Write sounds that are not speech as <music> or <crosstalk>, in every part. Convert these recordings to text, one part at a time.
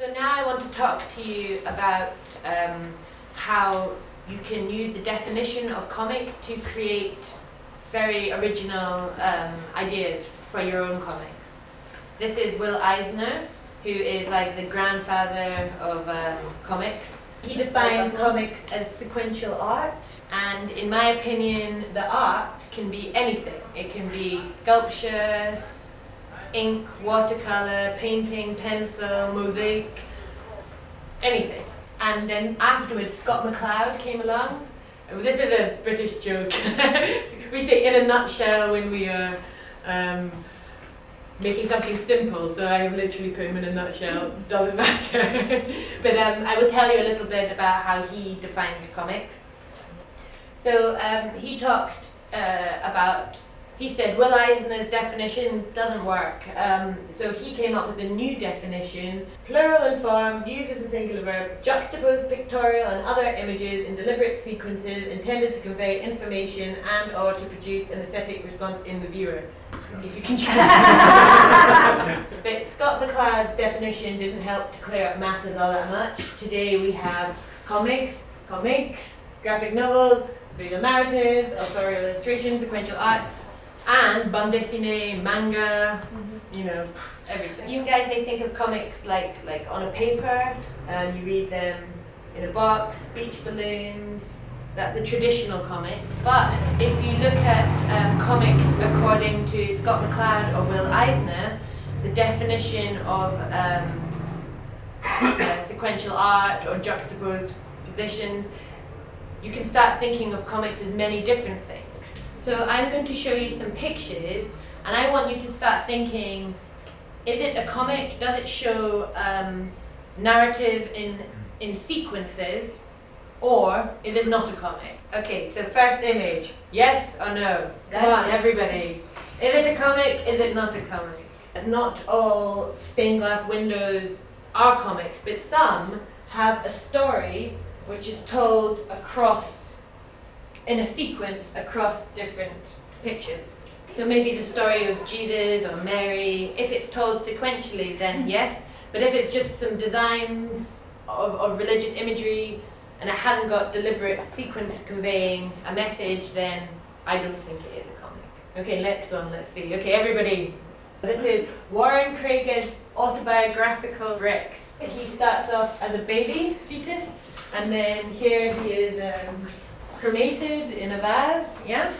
So now I want to talk to you about um, how you can use the definition of comic to create very original um, ideas for your own comic. This is Will Eisner, who is like the grandfather of um, comics. He defined comics as sequential art, and in my opinion, the art can be anything. It can be sculpture, ink, watercolor, painting, pencil, mosaic, anything. And then afterwards, Scott McCloud came along. This is a British joke. <laughs> we say in a nutshell when we are um, making something simple, so I have literally put him in a nutshell, doesn't <laughs> matter. but um, I will tell you a little bit about how he defined comics. So um, he talked uh, about he said Will the definition doesn't work. Um, so he came up with a new definition, plural and form, used as a singular verb, juxtaposed pictorial and other images in deliberate sequences intended to convey information and or to produce an aesthetic response in the viewer. If you can <laughs> But Scott McCloud's definition didn't help to clear up matters all that much. Today we have comics, comics, graphic novels, visual narratives, authorial illustration, sequential art, and bande dessinée, manga, mm-hmm. you know, everything. You guys may think of comics like like on a paper, and you read them in a box, speech balloons. That's a traditional comic. But if you look at um, comics according to Scott McCloud or Will Eisner, the definition of um, <coughs> uh, sequential art or juxtaposed position, you can start thinking of comics as many different things. So I'm going to show you some pictures, and I want you to start thinking, is it a comic? Does it show um, narrative in, in sequences? Or is it not a comic? Okay, so first image, yes or no? Come on, everybody. Is it a comic? Is it not a comic? Not all stained glass windows are comics, but some have a story which is told across in a sequence across different pictures. So maybe the story of Jesus or Mary, if it's told sequentially, then mm-hmm. yes. But if it's just some designs of, of religious imagery and it hadn't got deliberate sequence conveying a message, then I don't think it is a comic. Okay, next one, let's see. Okay, everybody. This is Warren Craig's autobiographical Brick. He starts off as a baby fetus, and then here he is um, cremated in a vase, yeah?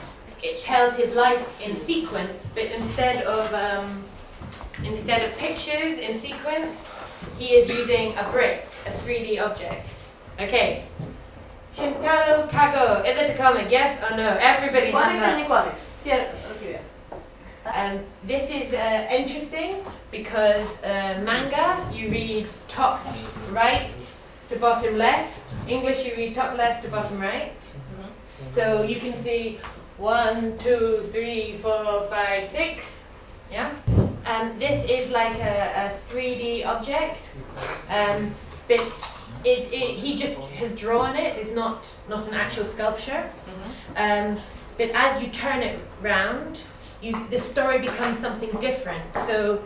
It tells his life in sequence, but instead of um, instead of pictures in sequence, he is using a brick, a 3D object. Okay. Shintaro Kago, is it a comic? Yes or no? Everybody comics has that. comics. Yeah, okay. Um, this is uh, interesting because uh, manga you read top right to bottom left. English you read top left to bottom right. So you can see one, two, three, four, five, six. Yeah? Um, this is like a, a 3D object, um, but it, it, he just has drawn it. It's not, not an actual sculpture. Mm-hmm. Um, but as you turn it round, you, the story becomes something different. So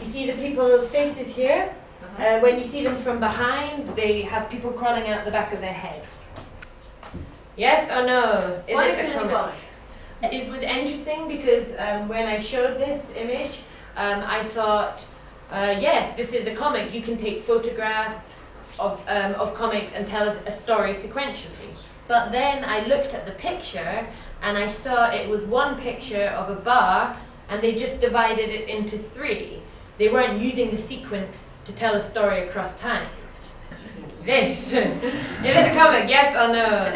you see the people's faces here. Uh-huh. Uh, when you see them from behind, they have people crawling out the back of their head. Yes or no? Is what it is a comic? It was interesting because um, when I showed this image, um, I thought, uh, yes, this is a comic. You can take photographs of, um, of comics and tell a story sequentially. But then I looked at the picture and I saw it was one picture of a bar and they just divided it into three. They weren't using the sequence to tell a story across time. This. is it a comic? Yes or no?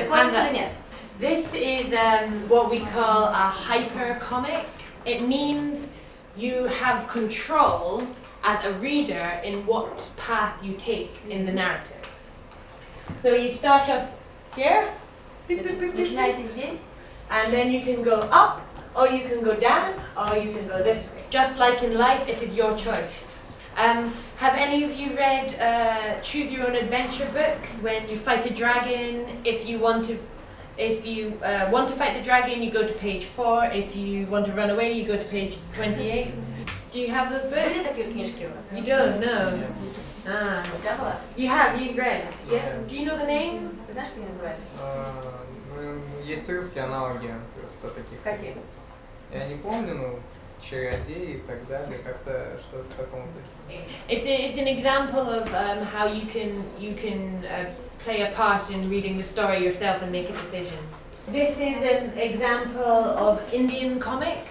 This is um, what we call a hyper comic. It means you have control as a reader in what path you take in the narrative. So you start off here. Which night is this? And then you can go up, or you can go down, or you can go this way. Just like in life, it is your choice. Um, have any of you read uh, Choose Your Own Adventure books when you fight a dragon? If you want to If you uh, want to fight the dragon, you go to page 4. If you want to run away, you go to page 28. Do you have those Были books? такие книжки у вас? You don't know. Ah. У тебя была? You have, you've read. Yeah. Yeah. Do you know the name? Ты знаешь, как они называются? А, ну, есть русские аналоги просто таких. Какие? Я не помню, ну, чародей и так далее, как-то что-то в таком духе. It's, a, it's an example of um, how you can you can uh, play a part in reading the story yourself and make a decision. This is an example of Indian comics,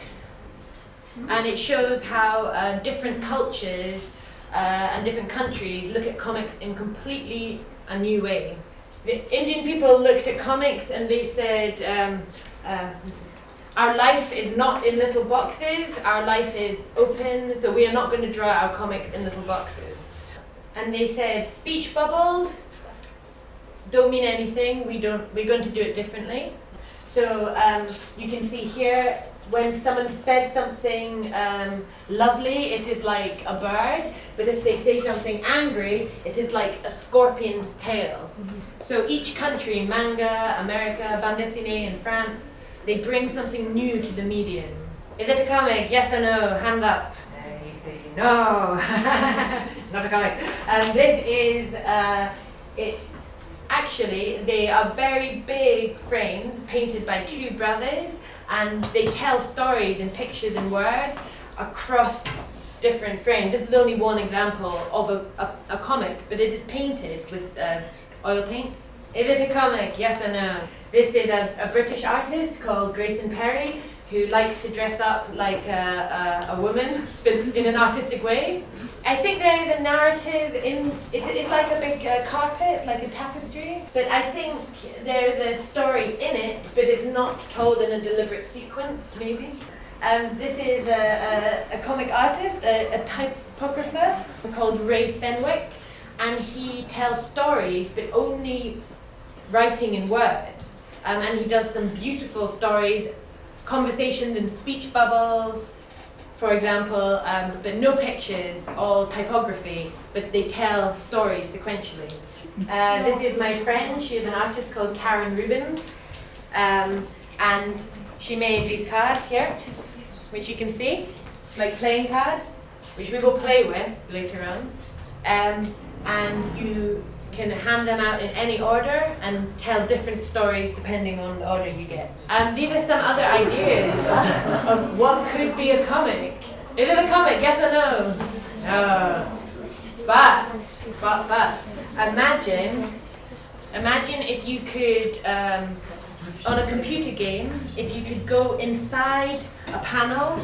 and it shows how uh, different cultures uh, and different countries look at comics in completely a new way. The Indian people looked at comics and they said. Um, uh, our life is not in little boxes, our life is open, so we are not going to draw our comics in little boxes. And they said speech bubbles don't mean anything, we don't we're going to do it differently. So um, you can see here when someone said something um, lovely, it is like a bird, but if they say something angry, it is like a scorpion's tail. So each country, manga, America, bande dessinée in France, they bring something new to the medium. Is it a comic? Yes or no? Hand up. You say no, <laughs> not a comic. And this is uh, it. Actually, they are very big frames painted by two brothers, and they tell stories in pictures and words across different frames. This is only one example of a, a, a comic, but it is painted with uh, oil paints. Is it a comic? Yes or no? This is a, a British artist called Grayson Perry who likes to dress up like a, a, a woman, but in an artistic way. I think there is a narrative in it's, it's like a big uh, carpet, like a tapestry. But I think there is a story in it, but it's not told in a deliberate sequence, maybe. Um, this is a, a, a comic artist, a, a typographer called Ray Fenwick, and he tells stories, but only writing in words. Um, and he does some beautiful stories, conversations in speech bubbles, for example, um, but no pictures, all typography, but they tell stories sequentially. Uh, this is my friend, she is an artist called Karen Rubins, um, and she made these cards here, which you can see, like playing cards, which we will play with later on. Um, and you can hand them out in any order and tell different stories depending on the order you get. Um, these are some other ideas of what could be a comic. Is it a comic? Yes or no? No. But, but, but, imagine, imagine if you could, um, on a computer game, if you could go inside a panel.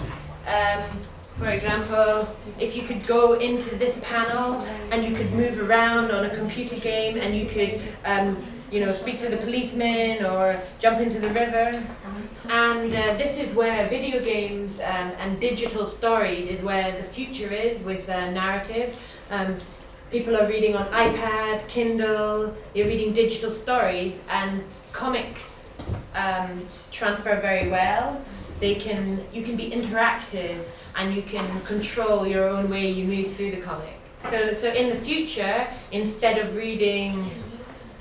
Um, for example, if you could go into this panel and you could move around on a computer game and you could, um, you know, speak to the policeman or jump into the river. And uh, this is where video games um, and digital story is where the future is with uh, narrative. Um, people are reading on iPad, Kindle, they're reading digital stories, and comics um, transfer very well. They can, you can be interactive and you can control your own way you move through the comic. So, so in the future, instead of reading,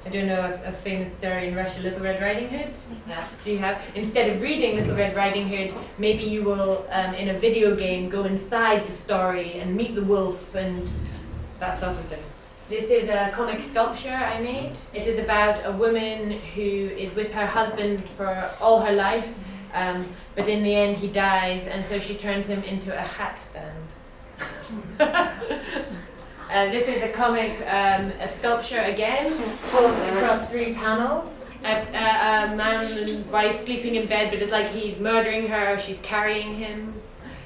I don't know, a, a famous story in Russia, Little Red Riding Hood. Да. Do you have? Instead of reading Little Red Riding Hood, maybe you will, um, in a video game, go inside the story and meet the wolf and that sort of thing. This is a comic sculpture I made. It is about a woman who is with her husband for all her life, um, but in the end he dies, and so she turns him into a hat stand. <laughs> Uh, this is a comic, um, a sculpture again, across three panels. A, a, a man and wife sleeping in bed, but it's like he's murdering her, or she's carrying him.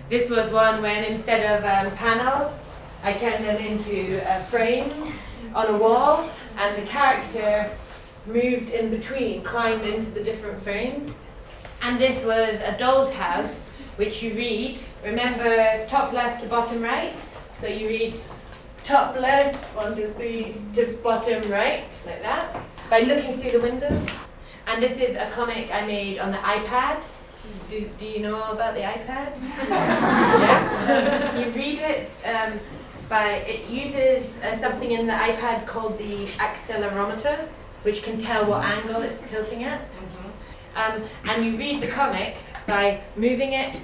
This was one when instead of um, panels, I turned them into a frame on a wall, and the character moved in between, climbed into the different frames. And this was a doll's house, which you read. Remember top left to bottom right? So you read top left, one, two, three, to bottom right, like that, by looking through the windows. And this is a comic I made on the iPad. Do, do you know all about the iPad? <laughs> yeah. you read it um, by, it uses uh, something in the iPad called the accelerometer. Which can tell what angle it's tilting at. Um, and you read the comic by moving it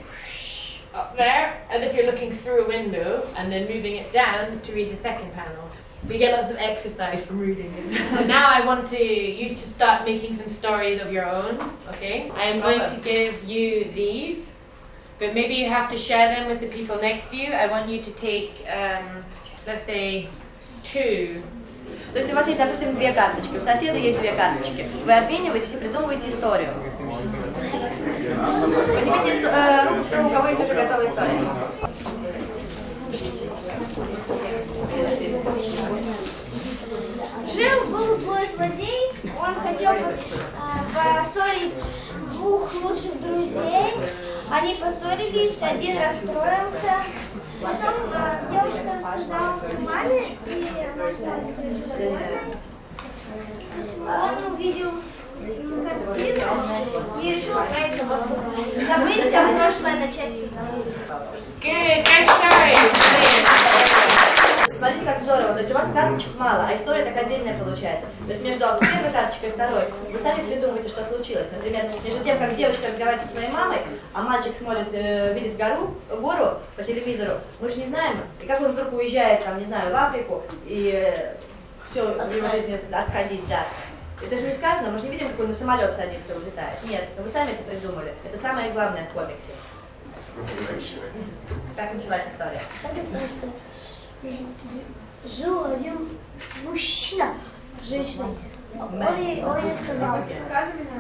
up there, as if you're looking through a window, and then moving it down to read the second panel. We get lots of exercise from reading it. <laughs> so now I want to you to start making some stories of your own. Okay, I am going to give you these, but maybe you have to share them with the people next to you. I want you to take, um, let's say, two. То есть у вас есть, допустим, две карточки, у соседа есть две карточки. Вы обмениваетесь и придумываете историю. Поднимите исто- э, руку, у кого есть уже готовая история. Жил был злой злодей, он хотел а, поссорить двух лучших друзей. Они поссорились, один расстроился. Потом а, девушка рассказала все маме, и она осталась недовольна. Он увидел картину и решил отправить работу. Забыть все прошлое, начать с этого. Смотрите, как здорово. То есть у вас карточек мало, а история такая длинная получается. То есть между первой карточкой и второй вы сами придумываете, что случилось. Например, между тем, как девочка разговаривает со своей мамой, а мальчик смотрит, э, видит гору, гору по телевизору, мы же не знаем, и как он вдруг уезжает, там, не знаю, в Африку, и все в его жизни отходить, да. Это же не сказано, мы же не видим, как он на самолет садится и улетает. Нет, вы сами это придумали. Это самое главное в комиксе. Как началась история? Жил один мужчина с женщиной. Он ей, он ей сказал,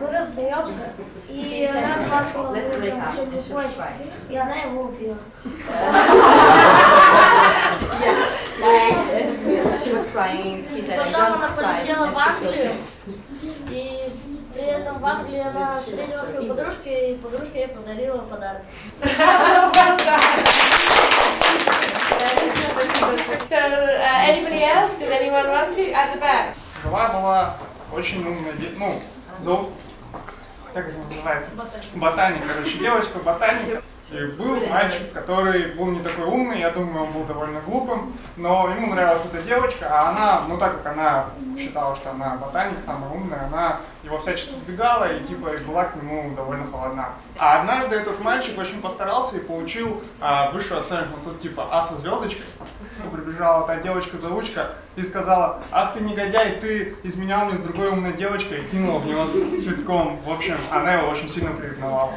мы расстаемся, и она плакала, не плачь, и она его убила. Потом "Don't она cry." полетела в Англию, и при этом в Англии она встретила свою подружку, и подружка ей подарила подарок. <laughs> uh. Жила была очень умная, ну, зов... как это называется? Ботаник, короче, девочка ботаник. И был мальчик, который был не такой умный, я думаю, он был довольно глупым, но ему нравилась эта девочка, а она, ну так как она считала, что она ботаник, самая умная, она его всячески избегала и типа была к нему довольно холодна. А однажды этот мальчик очень постарался и получил а, высшую оценку, ну тут типа А со звездочкой. Прибежала та девочка-заучка и сказала, ах ты негодяй, ты изменял мне с другой умной девочкой и кинула в него цветком. В общем, она его очень сильно приревновала.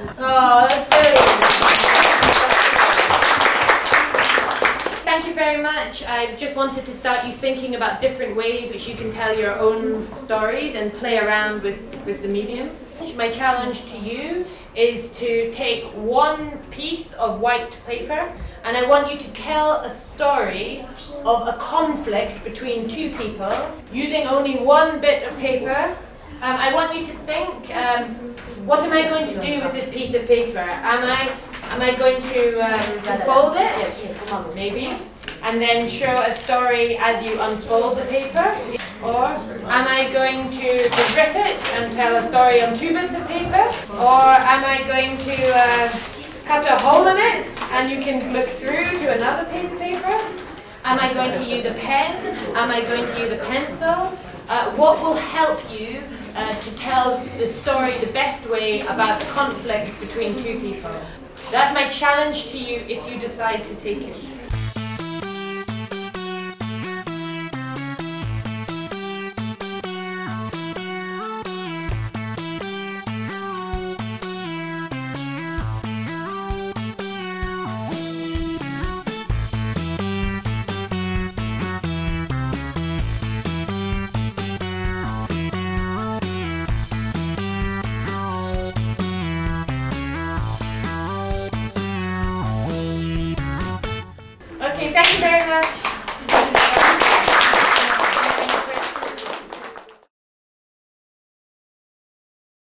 Thank you very much. I just wanted to start you thinking about different ways which you can tell your own story, and play around with, with the medium. My challenge to you is to take one piece of white paper and I want you to tell a story of a conflict between two people using only one bit of paper. Um, I want you to think, um, what am I going to do with this piece of paper? Am I, am I going to, um, to fold it? Maybe. And then show a story as you unfold the paper? Or am I going to rip it and tell a story on two bits of paper? Or am I going to uh, cut a hole in it and you can look through to another piece of paper? Am I going to use a pen? Am I going to use a pencil? Uh, what will help you uh, to tell the story the best way about the conflict between two people? That's my challenge to you if you decide to take it.